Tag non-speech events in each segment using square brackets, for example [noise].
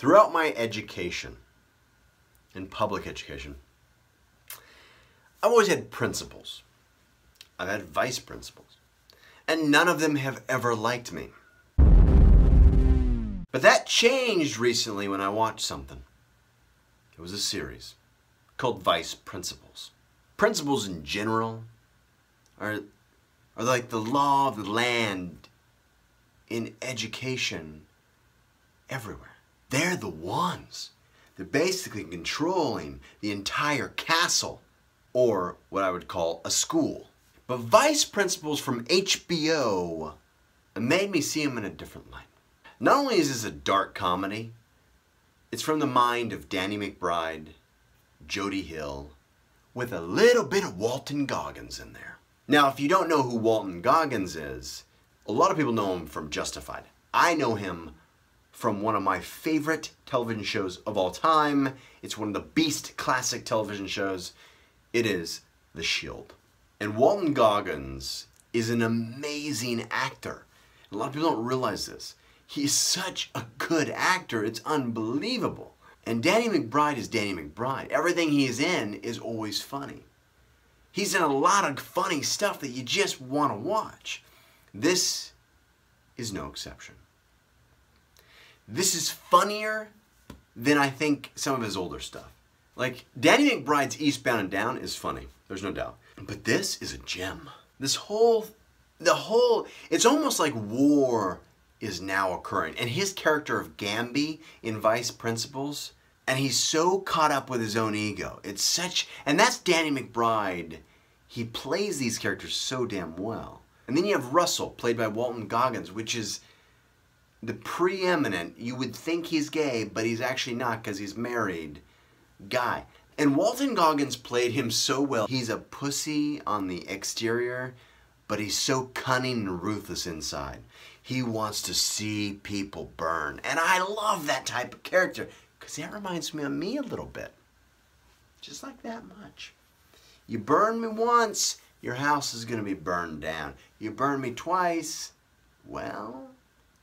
Throughout my education, in public education, I've always had principals. I've had vice principals. And none of them have ever liked me. But that changed recently when I watched something. It was a series called Vice Principals. Principals in general are, are like the law of the land in education everywhere. They're the ones. They're basically controlling the entire castle, or what I would call a school. But vice principals from HBO made me see them in a different light. Not only is this a dark comedy, it's from the mind of Danny McBride, Jody Hill, with a little bit of Walton Goggins in there. Now, if you don't know who Walton Goggins is, a lot of people know him from Justified. I know him from one of my favorite television shows of all time. It's one of the beast classic television shows. It is The Shield. And Walton Goggins is an amazing actor. A lot of people don't realize this. He's such a good actor, it's unbelievable. And Danny McBride is Danny McBride. Everything he is in is always funny. He's in a lot of funny stuff that you just want to watch. This is no exception. This is funnier than I think some of his older stuff. Like, Danny McBride's Eastbound and Down is funny, there's no doubt. But this is a gem. This whole, the whole, it's almost like war is now occurring. And his character of Gamby in Vice Principals, and he's so caught up with his own ego. It's such, and that's Danny McBride. He plays these characters so damn well. And then you have Russell, played by Walton Goggins, which is the preeminent, you would think he's gay, but he's actually not because he's married guy. And Walton Goggins played him so well. He's a pussy on the exterior, but he's so cunning and ruthless inside. He wants to see people burn. And I love that type of character because that reminds me of me a little bit. Just like that much. You burn me once, your house is going to be burned down. You burn me twice, well,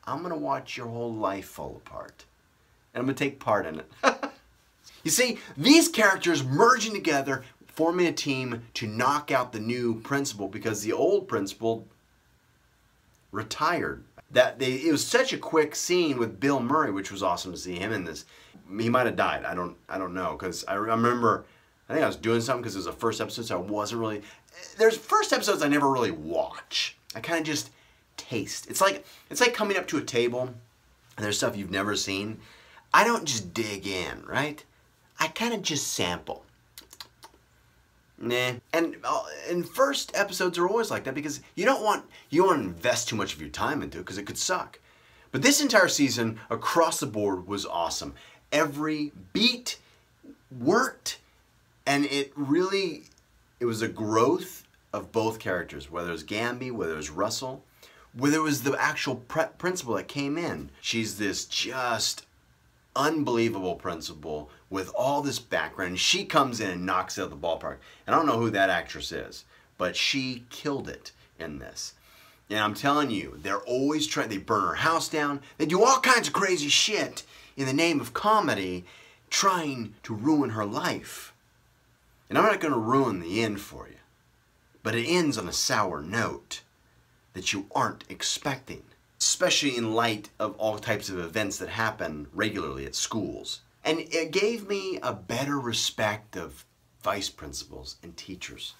I'm going to watch your whole life fall apart. And I'm going to take part in it. [laughs] you see, these characters merging together, forming a team to knock out the new principal because the old principal retired. That they, it was such a quick scene with Bill Murray, which was awesome to see him in this. He might have died. I don't. I don't know because I remember. I think I was doing something because it was the first episode, so I wasn't really. There's first episodes I never really watch. I kind of just taste. It's like it's like coming up to a table and there's stuff you've never seen. I don't just dig in, right? I kind of just sample. Nah. And uh, and first episodes are always like that because you don't want you don't want to invest too much of your time into it because it could suck. But this entire season across the board was awesome. Every beat worked and it really it was a growth of both characters, whether it was Gamby, whether it was Russell, whether it was the actual principal that came in. She's this just unbelievable principal with all this background. She comes in and knocks out the ballpark. And I don't know who that actress is, but she killed it in this. And I'm telling you, they're always trying, they burn her house down. They do all kinds of crazy shit in the name of comedy, trying to ruin her life. And I'm not going to ruin the end for you. But it ends on a sour note that you aren't expecting, especially in light of all types of events that happen regularly at schools. And it gave me a better respect of vice principals and teachers.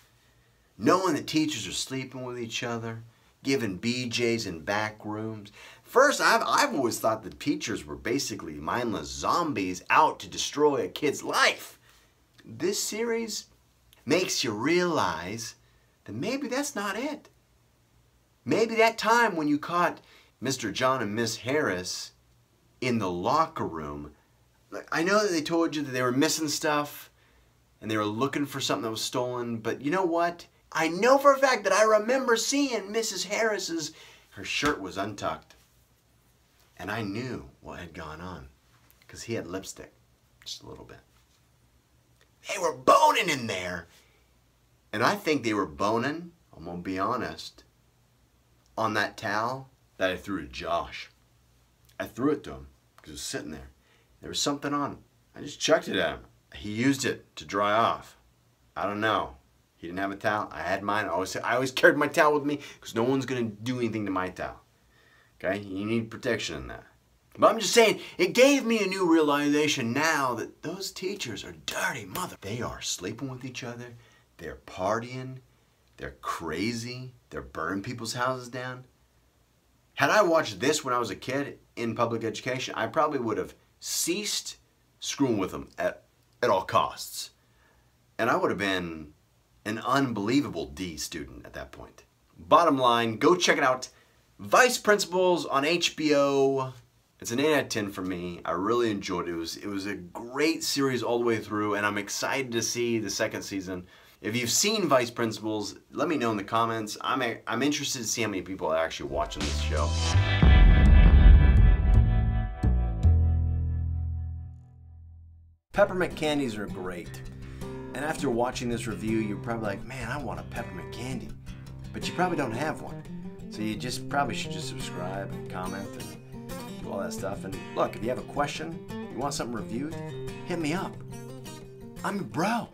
Knowing that teachers are sleeping with each other, giving BJs in back rooms. First, I've, I've always thought that teachers were basically mindless zombies out to destroy a kid's life. This series makes you realize that maybe that's not it. Maybe that time when you caught Mr. John and Miss Harris in the locker room I know that they told you that they were missing stuff and they were looking for something that was stolen, but you know what? I know for a fact that I remember seeing Mrs. Harris's, her shirt was untucked. And I knew what had gone on because he had lipstick, just a little bit. They were boning in there. And I think they were boning, I'm going to be honest, on that towel that I threw to Josh. I threw it to him because it was sitting there. There was something on it. I just chucked it at him. He used it to dry off. I don't know. He didn't have a towel. I had mine. I always, I always [laughs] carried my towel with me because no one's going to do anything to my towel. Okay? You need protection in that. But I'm just saying, it gave me a new realization now that those teachers are dirty mother. They are sleeping with each other. They're partying. They're crazy. They're burning people's houses down. Had I watched this when I was a kid in public education, I probably would have ceased screwing with them at, at all costs. And I would have been an unbelievable D student at that point. Bottom line, go check it out. Vice Principals on HBO. It's an 8 out of 10 for me. I really enjoyed it. It was, it was a great series all the way through, and I'm excited to see the second season. If you've seen Vice Principals, let me know in the comments. I'm, a, I'm interested to see how many people are actually watching this show. Peppermint candies are great. And after watching this review, you're probably like, man, I want a peppermint candy. But you probably don't have one. So you just probably should just subscribe and comment and do all that stuff. And look, if you have a question, you want something reviewed, hit me up. I'm your bro.